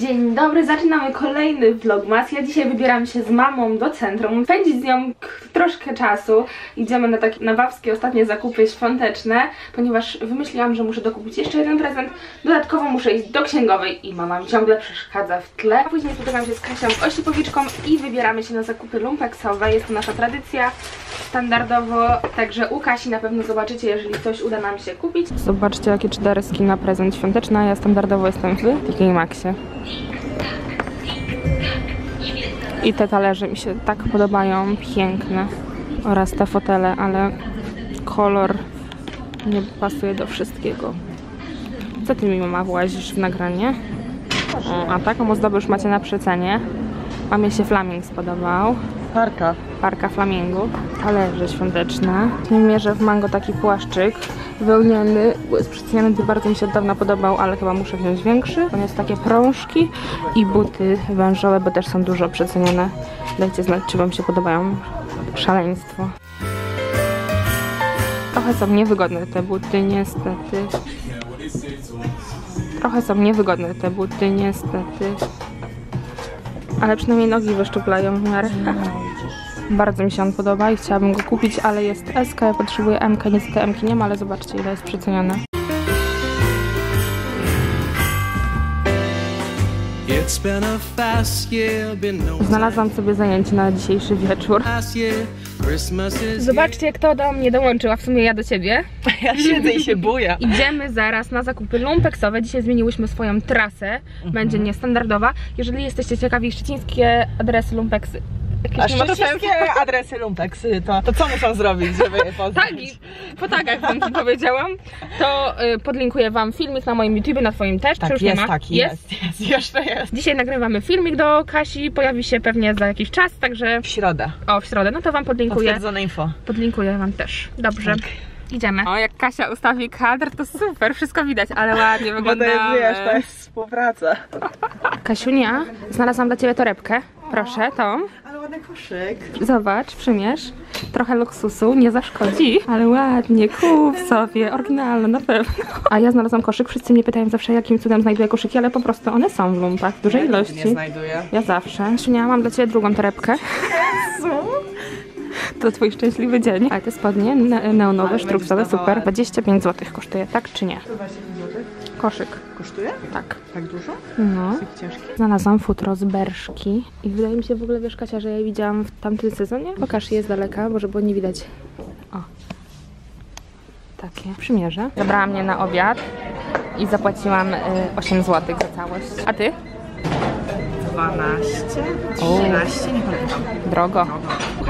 Dzień dobry, zaczynamy kolejny vlogmas. Ja dzisiaj wybieram się z mamą do centrum, spędzić z nią troszkę czasu. Idziemy na takie nawawskie ostatnie zakupy świąteczne, ponieważ wymyśliłam, że muszę dokupić jeszcze jeden prezent. Dodatkowo muszę iść do księgowej i mama mi ciągle przeszkadza w tle. Później spotykam się z Kasią Ościpowiczką i wybieramy się na zakupy lumpeksowe. Jest to nasza tradycja standardowo, także u Kasi na pewno zobaczycie, jeżeli coś uda nam się kupić. Zobaczcie, jakie cztery skiny na prezent świąteczny, a ja standardowo jestem w TK Maxie. I te talerze mi się tak podobają, piękne. Oraz te fotele, ale kolor nie pasuje do wszystkiego. Co ty mi mama włazisz w nagranie? O, a taką ozdobę już macie na przecenie. Mamie się flaming spodobał. Parka. Parka flamingu. Talerze świąteczne. Mierzę w mango taki płaszczyk wełniany, jest bardzo mi się od dawna podobał, ale chyba muszę wziąć większy. On jest takie prążki i buty wężowe, bo też są dużo przecenione. Dajcie znać, czy wam się podobają. Szaleństwo. Trochę są niewygodne te buty, niestety. Trochę są niewygodne te buty, niestety. Ale przynajmniej nogi wyszczuplają w miarę. Bardzo mi się on podoba i chciałabym go kupić, ale jest SK, ja potrzebuję MK, niestety MK nie ma, ale zobaczcie ile jest przecenione. A no Znalazłam sobie zajęcie na dzisiejszy wieczór. Zobaczcie, kto do mnie dołączyła, w sumie ja do ciebie. Ja siedzę i się buja. Idziemy zaraz na zakupy lumpeksowe. Dzisiaj zmieniłyśmy swoją trasę. Będzie niestandardowa. Jeżeli jesteście ciekawi, szczecińskie adresy lumpeksy. A Jakieś ma wszystkie adresy Lumpeksy, to, to co muszą zrobić, żeby je poznać? tagi, po tagach wam ci powiedziałam, to y, podlinkuję wam filmik na moim YouTube, na twoim też, czy Tak, już jest nie ma? taki, jest, jest, jeszcze jest. Dzisiaj nagrywamy filmik do Kasi, pojawi się pewnie za jakiś czas, także W środę. o, w środę, no to wam podlinkuję, Potwierdzone info. podlinkuję wam też. Dobrze. Tak. Idziemy. O, jak Kasia ustawi kadr, to super, wszystko widać, ale ładnie Bo to jest, wiesz, to jest współpraca. Kasiunia, znalazłam dla Ciebie torebkę. Proszę, tą. Ładny koszyk. Zobacz, przymierz. Trochę luksusu, nie zaszkodzi, ale ładnie, kup sobie, oryginalne na pewno. A ja znalazłam koszyk, wszyscy mnie pytają zawsze jakim cudem znajduję koszyki, ale po prostu one są w lumpach, w dużej Nie ilości. znajduję. Ja zawsze. Kasiunia, mam dla Ciebie drugą torebkę. To twój szczęśliwy dzień. Ale te spodnie ne neonowe, sztruksowe, super. 25 zł kosztuje, tak czy nie? 125 zł. Koszyk, Kosztuje? tak. Tak dużo? No. Tak ciężki. Znalazłam futro z berszki i wydaje mi się w ogóle, wiesz Kasia, że ja je widziałam w tamtym sezonie. Pokaż je z daleka, bo żeby było nie widać. O. Takie. Przymierzę. Zabrała mnie na obiad i zapłaciłam y, 8 zł za całość. A ty? 12, 13, nie pamiętam. Drogo.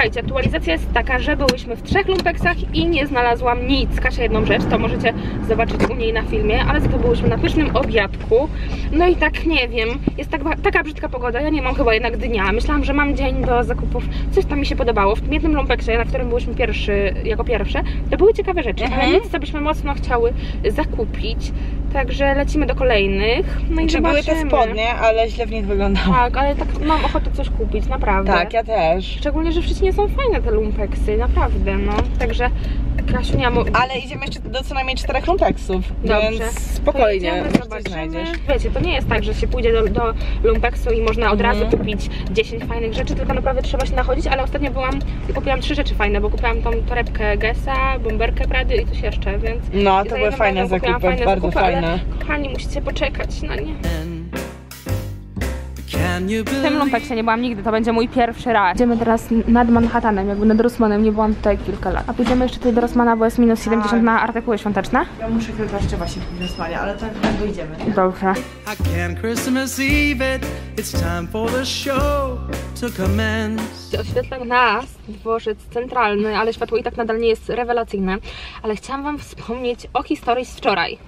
Słuchajcie, aktualizacja jest taka, że byłyśmy w trzech lumpeksach i nie znalazłam nic. Kasia jedną rzecz, to możecie zobaczyć u niej na filmie, ale za to byłyśmy na pysznym obiadku. No i tak nie wiem, jest tak, taka brzydka pogoda, ja nie mam chyba jednak dnia. Myślałam, że mam dzień do zakupów. Coś tam mi się podobało. W tym jednym lumpeksie, na którym byłyśmy pierwszy, jako pierwsze, to były ciekawe rzeczy, ale Mhm. nic, co byśmy mocno chciały zakupić. Także lecimy do kolejnych. No i Czy były te zobaczymy. spodnie, ale źle w nich wyglądało. Tak, ale tak mam ochotę coś kupić, naprawdę. Tak, ja też. Szczególnie, że w Szczecinie są fajne te lumpeksy, naprawdę, no. Także Kasiunia mu... Ale idziemy jeszcze do co najmniej czterech lumpeksów, Dobrze. więc spokojnie, coś zobaczymy. znajdziesz. Wiecie, to nie jest tak, że się pójdzie do, do lumpeksu i można od Mhm. razu kupić 10 fajnych rzeczy, tylko naprawdę trzeba się nachodzić, ale ostatnio byłam i kupiłam trzy rzeczy fajne, bo kupiłam tą torebkę Gessa, bomberkę Prady i coś jeszcze, więc... No, to były fajne zakupy, bardzo zakupy, fajne. Ale, kochani, musicie poczekać na nie. Can you W tym believe lumpeksie nie byłam nigdy, to będzie mój pierwszy raz. Idziemy teraz nad Manhattanem, jakby nad Rossmanem, nie byłam tutaj kilka lat. A pójdziemy jeszcze tutaj do Rossmana, bo jest minus 70 na artykuły świąteczne. Ja muszę chwilę jeszcze właśnie pójść spania, ale tak, tak dojdziemy. Dobrze. I can Christmas Eve it? It's time for the show. Oświetla nas dworzec centralny, ale światło i tak nadal nie jest rewelacyjne. Ale chciałam Wam wspomnieć o historii z wczoraj.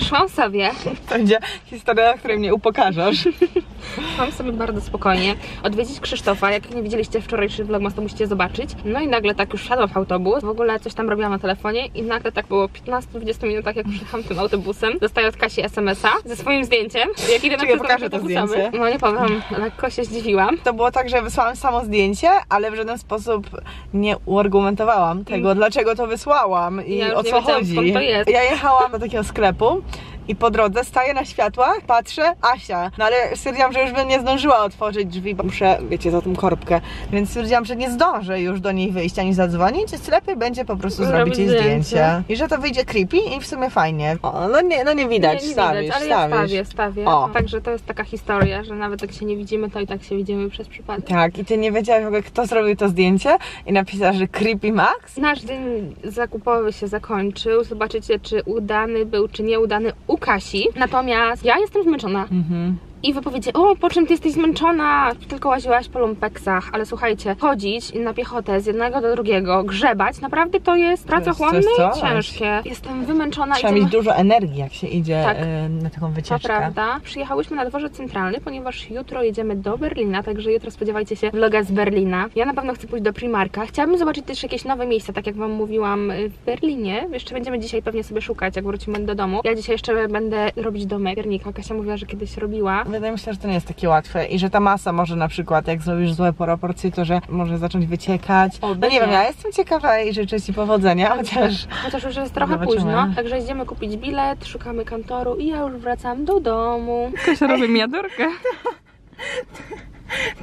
Szłam sobie, To będzie historia, której mnie upokarzasz. szłam sobie bardzo spokojnie odwiedzić Krzysztofa. Jak nie widzieliście wczorajszy vlogmas, to musicie zobaczyć. No i nagle tak już wsiadłam w autobus. W ogóle coś tam robiłam na telefonie i nagle tak było 15-20 minutach, jak przyjechałam tym autobusem. Dostaję od Kasi SMS-a ze swoim zdjęciem. Jak idę na Czekaj, przykład pokażę to zdjęcie. No nie powiem, lekko się zdziwiłam. To było tak, że wysłałam samo zdjęcie, ale w żaden sposób nie uargumentowałam tego, dlaczego to wysłałam i Ja o co chodzi. Ja jechałam do takiego sklepu i po drodze staję na światłach, patrzę, Asia. No ale stwierdziłam, że już bym nie zdążyła otworzyć drzwi, bo muszę, wiecie, za tą korbkę. Więc stwierdziłam, że nie zdążę już do niej wyjść ani zadzwonić, więc lepiej będzie po prostu Zrobić zrobić jej zdjęcie. zdjęcie. I że to wyjdzie creepy i w sumie fajnie. O, no nie, no nie widać, nie, nie stawisz, widać, ale ja stawisz. stawię, stawię. O. Także to jest taka historia, że nawet jak się nie widzimy, to i tak się widzimy przez przypadek. Tak, i ty nie wiedziałaś w ogóle, kto zrobił to zdjęcie i napisała, że creepy max? Nasz dzień zakupowy się zakończył. Zobaczycie, czy udany był, czy nieudany u Kasi. Natomiast ja jestem zmęczona. Mhm. I wy powiecie, o, po czym ty jesteś zmęczona? Tylko łaziłaś po lumpeksach. Ale słuchajcie, chodzić na piechotę z jednego do drugiego, grzebać, naprawdę to jest pracochłonne to i ciężkie. Jestem wymęczona Trzeba i mieć dużo energii, jak się idzie Tak. y, na taką To wycieczkę. prawda. Przyjechałyśmy na dworzec centralny, ponieważ jutro jedziemy do Berlina, także jutro spodziewajcie się vloga z Berlina. Ja na pewno chcę pójść do Primarka. Chciałabym zobaczyć też jakieś nowe miejsca, tak jak Wam mówiłam y, w Berlinie. Jeszcze będziemy dzisiaj pewnie sobie szukać, jak wrócimy do domu. Ja dzisiaj jeszcze będę robić domek piernika. Kasia mówiła, że kiedyś robiła. Wydaje mi się, że to nie jest takie łatwe i że ta masa może na przykład, jak zrobisz złe proporcje, to że może zacząć wyciekać. No nie wiem, ja jestem ciekawa i życzę Ci powodzenia, chociaż Chociaż już jest trochę Zobaczymy. późno, także idziemy kupić bilet, szukamy kantoru i ja już wracam do domu. Kasia robi miadurkę.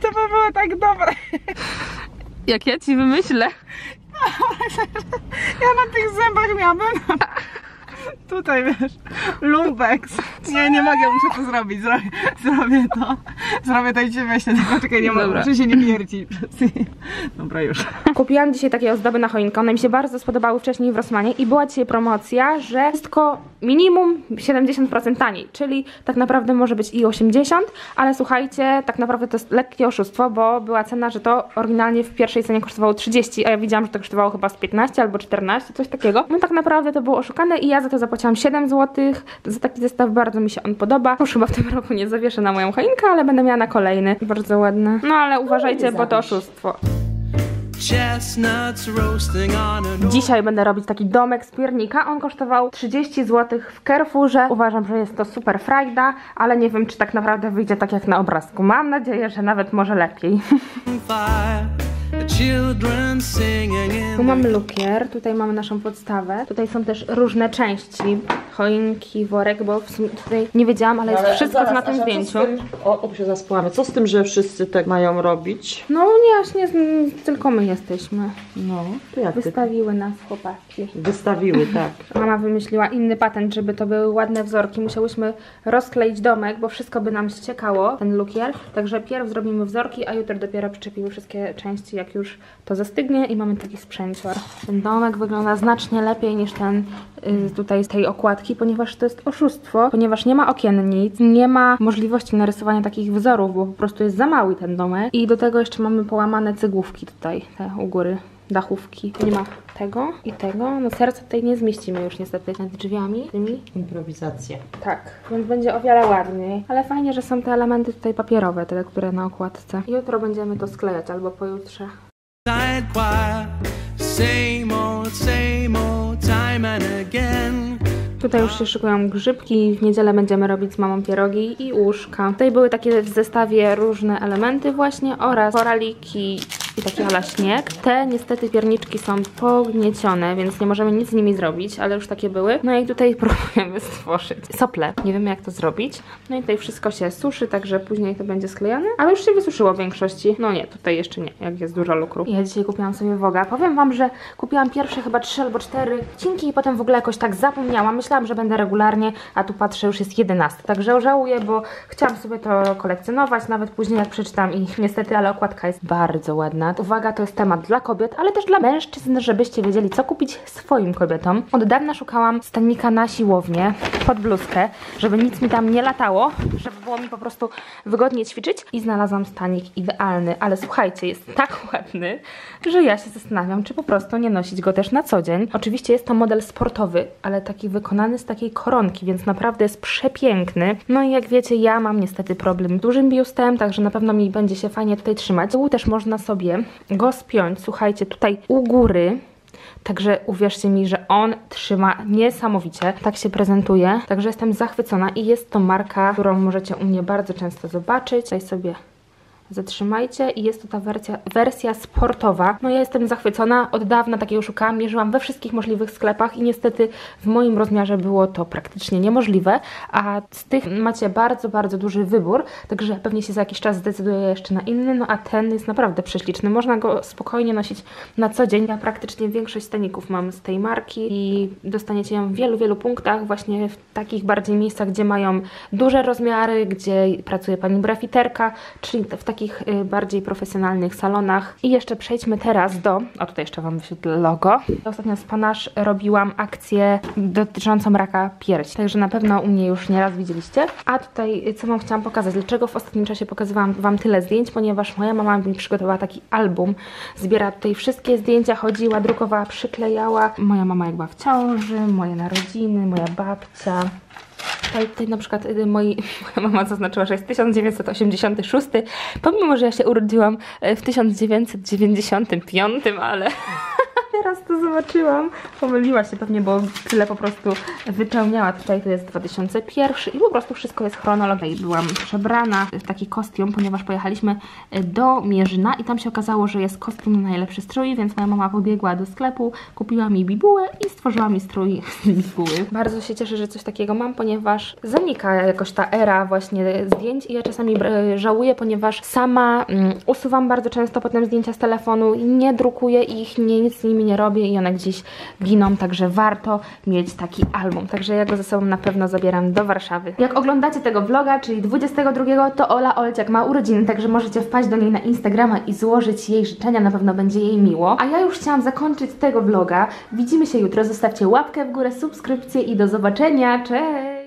to by było tak dobre. Jak ja Ci wymyślę. Ja na tych zębach miałabym tutaj, wiesz, lumpex. Nie, nie mogę, muszę to zrobić, zrobię, zrobię to. Zrobię to i Cię weźmie, tylko czekaj, nie mogę, muszę się nie pierdzić. Dobra, już. Kupiłam dzisiaj takie ozdoby na choinkę, one mi się bardzo spodobały wcześniej w Rossmanie i była dzisiaj promocja, że wszystko minimum 70% taniej, czyli tak naprawdę może być i 80, ale słuchajcie, tak naprawdę to jest lekkie oszustwo, bo była cena, że to oryginalnie w pierwszej cenie kosztowało 30, a ja widziałam, że to kosztowało chyba z 15 albo 14, coś takiego. No tak naprawdę to było oszukane i ja za to zapłaciłam 7 zł, za taki zestaw bardzo mi się on podoba. Już chyba w tym roku nie zawieszę na moją choinkę, ale będę miała na kolejny. Bardzo ładne. No ale uważajcie, bo to oszustwo. Dzisiaj będę robić taki domek z piernika. On kosztował 30 zł w Carrefourze. Uważam, że jest to super frajda, ale nie wiem, czy tak naprawdę wyjdzie tak jak na obrazku. Mam nadzieję, że nawet może lepiej. Tu mamy lukier, tutaj mamy naszą podstawę. Tutaj są też różne części. Choinki, worek, bo w sumie tutaj nie wiedziałam, ale jest wszystko zaraz, na tym Asia, zdjęciu. tym- O, o, się zaspłamy. Co z tym, że wszyscy tak mają robić? No nie, aż nie, tylko my jesteśmy. No, to jak ty? Wystawiły nas chłopaki. Wystawiły, tak. Mama wymyśliła inny patent, żeby to były ładne wzorki. Musiałyśmy rozkleić domek, bo wszystko by nam ściekało, ten lukier. Także pierw zrobimy wzorki, a jutro dopiero przyczepimy wszystkie części, jak już to zastygnie i mamy taki sprzęcior. Ten domek wygląda znacznie lepiej niż ten y, tutaj z tej okładki, ponieważ to jest oszustwo, ponieważ nie ma okiennic, nie ma możliwości narysowania takich wzorów, bo po prostu jest za mały ten domek. I do tego jeszcze mamy połamane cygłówki tutaj, te u góry dachówki. Nie ma tego i tego. No serca tutaj nie zmieścimy już niestety nad drzwiami tymi. Improwizacja. Tak, więc będzie o wiele ładniej. Ale fajnie, że są te elementy tutaj papierowe, te, które na okładce. Jutro będziemy to sklejać albo pojutrze. Same old, same old, time and again. Tutaj już się szykują grzybki, w niedzielę będziemy robić z mamą pierogi i łóżka. Tutaj były takie w zestawie różne elementy właśnie oraz koraliki i taki ala śnieg. Te niestety pierniczki są pogniecione, więc nie możemy nic z nimi zrobić, ale już takie były. No i tutaj próbujemy stworzyć sople. Nie wiemy jak to zrobić. No i tutaj wszystko się suszy, także później to będzie sklejane, ale już się wysuszyło w większości. No nie, tutaj jeszcze nie, jak jest dużo lukru. Ja dzisiaj kupiłam sobie woga. Powiem wam, że kupiłam pierwsze chyba trzy albo cztery cinki i potem w ogóle jakoś tak zapomniałam. Myślałam, że będę regularnie, a tu patrzę, już jest 11. Także żałuję, bo chciałam sobie to kolekcjonować, nawet później jak przeczytam i niestety, ale okładka jest bardzo ładna. Uwaga, to jest temat dla kobiet, ale też dla mężczyzn, żebyście wiedzieli, co kupić swoim kobietom. Od dawna szukałam stanika na siłownię pod bluzkę, żeby nic mi tam nie latało, żeby było mi po prostu wygodnie ćwiczyć i znalazłam stanik idealny, ale słuchajcie, jest tak ładny, że ja się zastanawiam, czy po prostu nie nosić go też na co dzień. Oczywiście jest to model sportowy, ale taki wykonany z takiej koronki, więc naprawdę jest przepiękny. No i jak wiecie, ja mam niestety problem z dużym biustem, także na pewno mi będzie się fajnie tutaj trzymać. Tyłu też można sobie go spiąć, słuchajcie, tutaj u góry, Także uwierzcie mi, że on trzyma niesamowicie. Tak się prezentuje. Także jestem zachwycona i jest to marka, którą możecie u mnie bardzo często zobaczyć. Tutaj sobie zatrzymajcie i jest to ta wersja, wersja sportowa. No ja jestem zachwycona, od dawna takiego szukałam, mierzyłam we wszystkich możliwych sklepach i niestety w moim rozmiarze było to praktycznie niemożliwe, a z tych macie bardzo, bardzo duży wybór, także pewnie się za jakiś czas zdecyduję jeszcze na inny, no a ten jest naprawdę prześliczny, można go spokojnie nosić na co dzień. Ja praktycznie większość staników mam z tej marki i dostaniecie ją w wielu, wielu punktach, właśnie w takich bardziej miejscach, gdzie mają duże rozmiary, gdzie pracuje pani brafiterka, czyli w takich y, bardziej profesjonalnych salonach. I jeszcze przejdźmy teraz do, o tutaj jeszcze Wam wyświetlę logo. Ostatnio z Panache robiłam akcję dotyczącą raka piersi, także na pewno u mnie już nieraz widzieliście. A tutaj y, co Wam chciałam pokazać, dlaczego w ostatnim czasie pokazywałam Wam tyle zdjęć, ponieważ moja mama mi przygotowała taki album, zbiera tutaj wszystkie zdjęcia, chodziła, drukowała, przyklejała. Moja mama jak była w ciąży, moje narodziny, moja babcia. Tutaj, tutaj na przykład y, moi, moja mama zaznaczyła, że jest 1986, pomimo, że ja się urodziłam y, w 1995, ale teraz to zobaczyłam. Pomyliła się pewnie, bo tyle po prostu wypełniała. Tutaj to jest 2001 i po prostu wszystko jest chronologia. I byłam przebrana w taki kostium, ponieważ pojechaliśmy y, do Mierzyna i tam się okazało, że jest kostium na najlepszy strój, więc moja mama pobiegła do sklepu, kupiła mi bibułę i stworzyła mi strój z bibuły. Bardzo się cieszę, że coś takiego mam, ponieważ zanika jakoś ta era właśnie zdjęć i ja czasami e, żałuję, ponieważ sama mm, usuwam bardzo często potem zdjęcia z telefonu nie drukuję ich, nie, nic z nimi nie robię i one gdzieś giną, także warto mieć taki album. Także ja go ze sobą na pewno zabieram do Warszawy. Jak oglądacie tego vloga, czyli 22, to Ola Olciak ma urodziny, także możecie wpaść do niej na Instagrama i złożyć jej życzenia, na pewno będzie jej miło. A ja już chciałam zakończyć tego vloga. Widzimy się jutro, zostawcie łapkę w górę, subskrypcję i do zobaczenia. Cześć!